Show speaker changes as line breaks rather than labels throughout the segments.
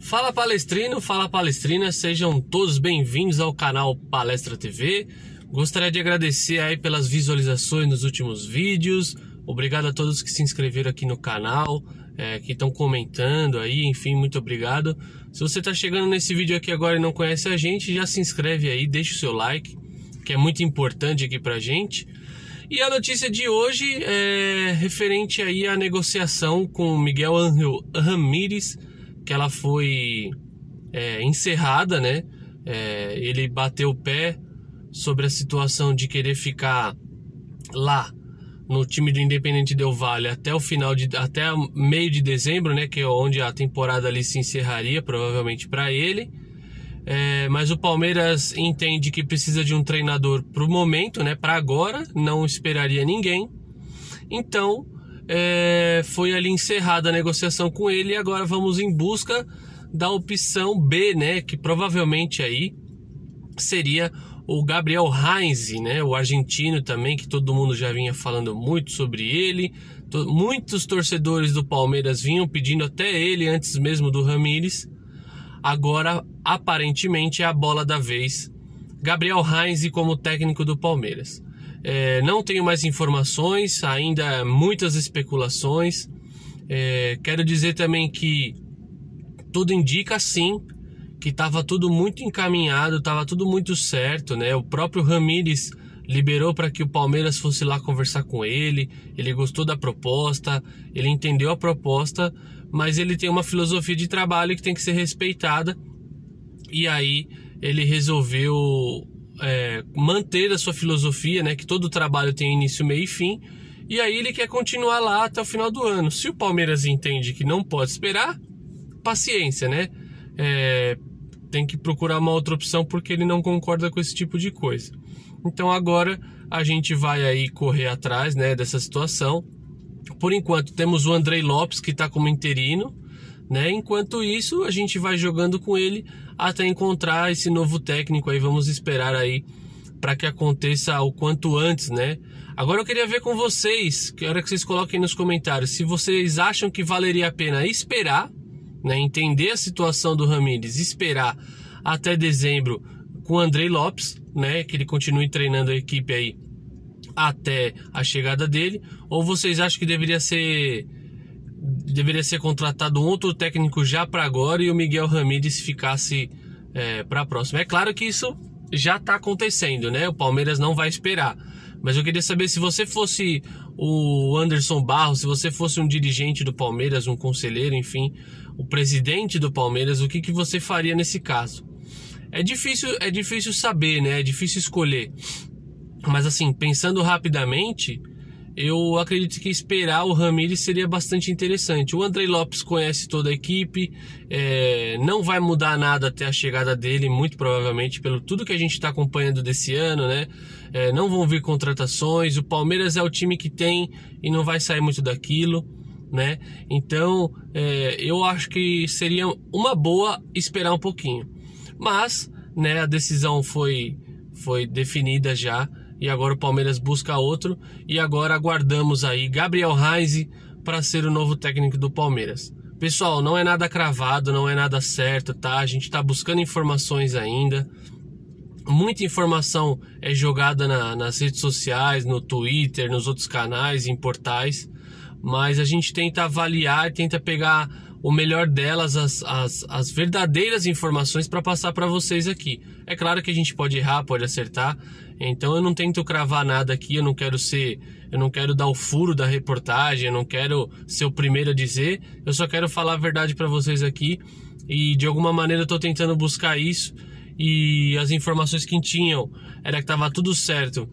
Fala palestrino, fala palestrina, sejam todos bem-vindos ao canal Palestra TV. Gostaria de agradecer aí pelas visualizações nos últimos vídeos. Obrigado a todos que se inscreveram aqui no canal, é, que estão comentando aí, enfim, muito obrigado. Se você está chegando nesse vídeo aqui agora e não conhece a gente, já se inscreve aí, deixa o seu like, que é muito importante aqui pra gente. E a notícia de hoje é referente aí à negociação com Miguel Angel Ramírez, que ela foi é, encerrada, né? É, ele bateu o pé sobre a situação de querer ficar lá no time do Independente Del Vale até o final de até meio de dezembro, né, que é onde a temporada ali se encerraria, provavelmente para ele. É, mas o Palmeiras entende que precisa de um treinador para o momento, né? Para agora, não esperaria ninguém. Então, é, foi ali encerrada a negociação com ele e agora vamos em busca da opção B, né? Que provavelmente aí seria o Gabriel Heinz, né? O argentino também, que todo mundo já vinha falando muito sobre ele. Muitos torcedores do Palmeiras vinham pedindo até ele antes mesmo do Ramires. Agora, aparentemente, é a bola da vez. Gabriel Heinz como técnico do Palmeiras. É, não tenho mais informações, ainda muitas especulações. É, quero dizer também que tudo indica sim que estava tudo muito encaminhado, estava tudo muito certo, né? O próprio Ramires liberou para que o Palmeiras fosse lá conversar com ele, ele gostou da proposta, ele entendeu a proposta, mas ele tem uma filosofia de trabalho que tem que ser respeitada. E aí ele resolveu é, manter a sua filosofia, né? Que todo trabalho tem início, meio e fim. E aí ele quer continuar lá até o final do ano. Se o Palmeiras entende que não pode esperar, paciência, né? É, tem que procurar uma outra opção porque ele não concorda com esse tipo de coisa. Então agora a gente vai aí correr atrás, né, dessa situação por enquanto temos o Andrei Lopes que está como interino, né? Enquanto isso, a gente vai jogando com ele até encontrar esse novo técnico aí. Vamos esperar aí para que aconteça o quanto antes, né? Agora eu queria ver com vocês, quero que vocês coloquem nos comentários se vocês acham que valeria a pena esperar, né? Entender a situação do Ramires, esperar até dezembro com o Andrei Lopes, né? Que ele continue treinando a equipe aí até a chegada dele, ou vocês acham que deveria ser deveria ser contratado um outro técnico já para agora e o Miguel Ramírez ficasse é, para a próxima? É claro que isso já está acontecendo, né? O Palmeiras não vai esperar. Mas eu queria saber se você fosse o Anderson Barros, se você fosse um dirigente do Palmeiras, um conselheiro, enfim, o presidente do Palmeiras, o que, que você faria nesse caso? É difícil, é difícil saber, né? É difícil escolher. Mas assim, pensando rapidamente, eu acredito que esperar o Ramires seria bastante interessante. O Andrei Lopes conhece toda a equipe, é, não vai mudar nada até a chegada dele, muito provavelmente, pelo tudo que a gente está acompanhando desse ano, né? É, não vão vir contratações, o Palmeiras é o time que tem e não vai sair muito daquilo, né? Então, é, eu acho que seria uma boa esperar um pouquinho. Mas, né, a decisão foi, foi definida já e agora o Palmeiras busca outro e agora aguardamos aí Gabriel Reis para ser o novo técnico do Palmeiras. Pessoal, não é nada cravado, não é nada certo, tá? A gente está buscando informações ainda. Muita informação é jogada na, nas redes sociais, no Twitter, nos outros canais, em portais, mas a gente tenta avaliar, tenta pegar o melhor delas, as, as, as verdadeiras informações para passar para vocês aqui. É claro que a gente pode errar, pode acertar, então eu não tento cravar nada aqui, eu não quero ser, eu não quero dar o furo da reportagem, eu não quero ser o primeiro a dizer, eu só quero falar a verdade para vocês aqui e de alguma maneira eu tô tentando buscar isso e as informações que tinham era que tava tudo certo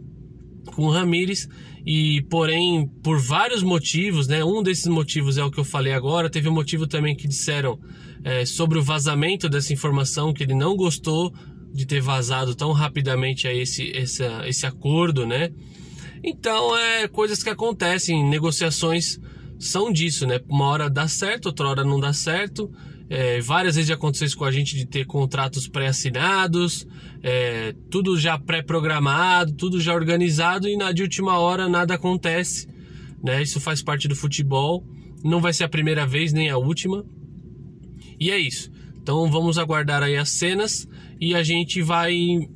com o Ramires e porém por vários motivos, né? Um desses motivos é o que eu falei agora. Teve um motivo também que disseram é, sobre o vazamento dessa informação que ele não gostou de ter vazado tão rapidamente aí esse, esse, esse acordo, né? Então, é coisas que acontecem, negociações são disso, né? Uma hora dá certo, outra hora não dá certo. É, várias vezes já aconteceu isso com a gente de ter contratos pré-assinados, é, tudo já pré-programado, tudo já organizado e na de última hora nada acontece, né? Isso faz parte do futebol, não vai ser a primeira vez nem a última. E é isso Então vamos aguardar aí as cenas e a gente vai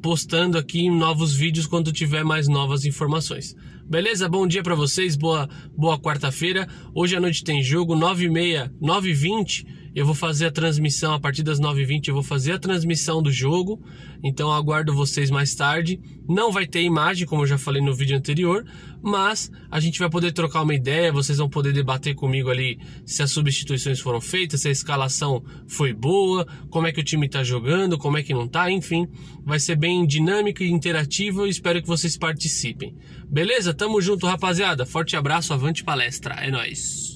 postando aqui novos vídeos quando tiver mais novas informações. Beleza? Bom dia para vocês, boa, boa quarta-feira. Hoje à noite tem jogo, 9h30, 9h20 eu vou fazer a transmissão a partir das 9h20. Eu vou fazer a transmissão do jogo. Então aguardo vocês mais tarde. Não vai ter imagem, como eu já falei no vídeo anterior, mas a gente vai poder trocar uma ideia. Vocês vão poder debater comigo ali se as substituições foram feitas, se a escalação foi boa, como é que o time tá jogando, como é que não tá, enfim. Vai ser bem dinâmico e interativo. Espero que vocês participem. Beleza? Tamo junto, rapaziada. Forte abraço, avante palestra. É nóis.